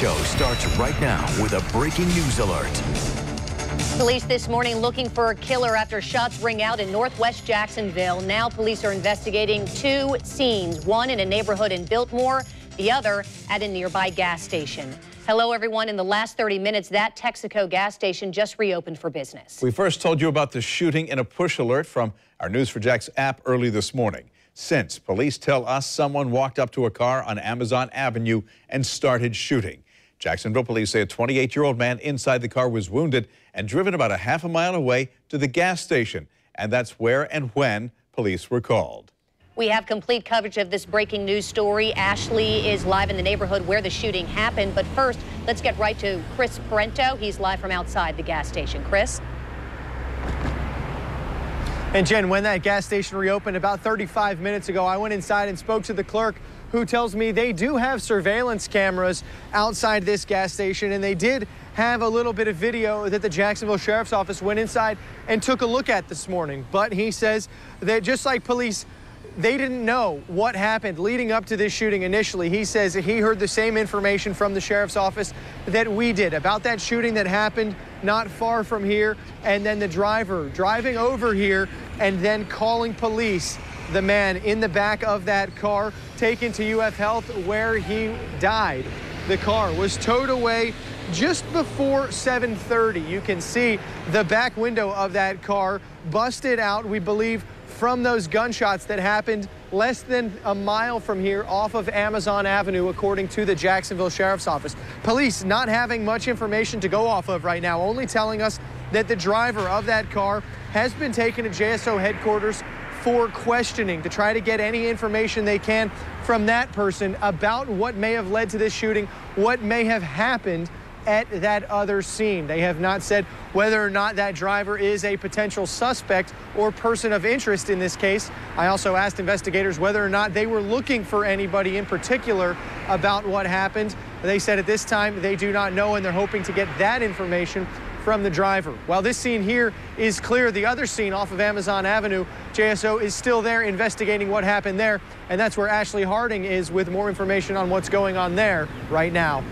Show starts right now with a breaking news alert. Police this morning looking for a killer after shots ring out in northwest Jacksonville. Now police are investigating two scenes, one in a neighborhood in Biltmore, the other at a nearby gas station. Hello, everyone. In the last 30 minutes, that Texaco gas station just reopened for business. We first told you about the shooting in a push alert from our News4JAX app early this morning. Since, police tell us someone walked up to a car on Amazon Avenue and started shooting. Jacksonville police say a 28-year-old man inside the car was wounded and driven about a half a mile away to the gas station. And that's where and when police were called. We have complete coverage of this breaking news story. Ashley is live in the neighborhood where the shooting happened. But first, let's get right to Chris Parenteau. He's live from outside the gas station. Chris? And Jen, when that gas station reopened about 35 minutes ago, I went inside and spoke to the clerk who tells me they do have surveillance cameras outside this gas station and they did have a little bit of video that the Jacksonville Sheriff's Office went inside and took a look at this morning. But he says that just like police they didn't know what happened leading up to this shooting initially. He says he heard the same information from the sheriff's office that we did about that shooting that happened not far from here, and then the driver driving over here and then calling police. The man in the back of that car taken to UF Health where he died. The car was towed away just before 7.30. You can see the back window of that car busted out, we believe, from those gunshots that happened less than a mile from here off of Amazon Avenue, according to the Jacksonville Sheriff's Office. Police not having much information to go off of right now, only telling us that the driver of that car has been taken to JSO headquarters for questioning to try to get any information they can from that person about what may have led to this shooting, what may have happened at that other scene. They have not said whether or not that driver is a potential suspect or person of interest in this case. I also asked investigators whether or not they were looking for anybody in particular about what happened. They said at this time they do not know and they're hoping to get that information from the driver. While this scene here is clear, the other scene off of Amazon Avenue, JSO is still there investigating what happened there, and that's where Ashley Harding is with more information on what's going on there right now.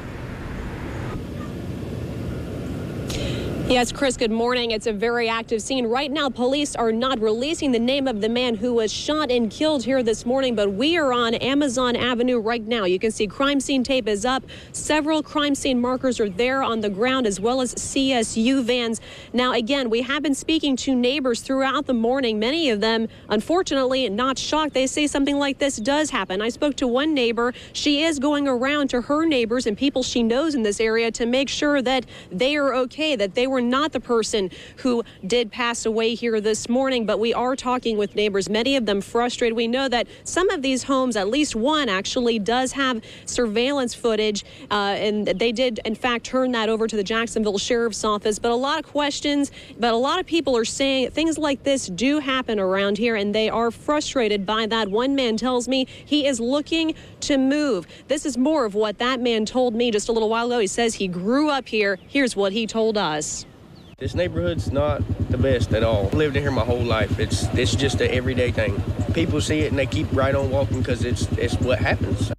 Yes, Chris, good morning. It's a very active scene. Right now, police are not releasing the name of the man who was shot and killed here this morning, but we are on Amazon Avenue right now. You can see crime scene tape is up. Several crime scene markers are there on the ground, as well as CSU vans. Now, again, we have been speaking to neighbors throughout the morning. Many of them, unfortunately, not shocked. They say something like this does happen. I spoke to one neighbor. She is going around to her neighbors and people she knows in this area to make sure that they are okay, that they were were not the person who did pass away here this morning, but we are talking with neighbors, many of them frustrated. We know that some of these homes, at least one actually, does have surveillance footage, uh, and they did, in fact, turn that over to the Jacksonville Sheriff's Office. But a lot of questions, but a lot of people are saying things like this do happen around here, and they are frustrated by that. One man tells me he is looking to move. This is more of what that man told me just a little while ago. He says he grew up here. Here's what he told us. This neighborhood's not the best at all. I've lived in here my whole life. It's it's just an everyday thing. People see it and they keep right on walking because it's it's what happens.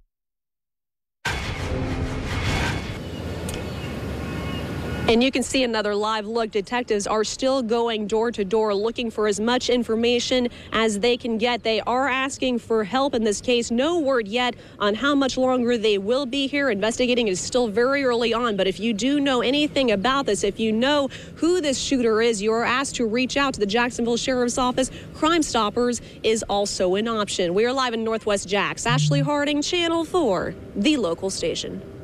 And you can see another live look. Detectives are still going door to door looking for as much information as they can get. They are asking for help in this case. No word yet on how much longer they will be here. Investigating is still very early on. But if you do know anything about this, if you know who this shooter is, you are asked to reach out to the Jacksonville Sheriff's Office. Crime Stoppers is also an option. We are live in Northwest Jax. Ashley Harding, Channel 4, the local station.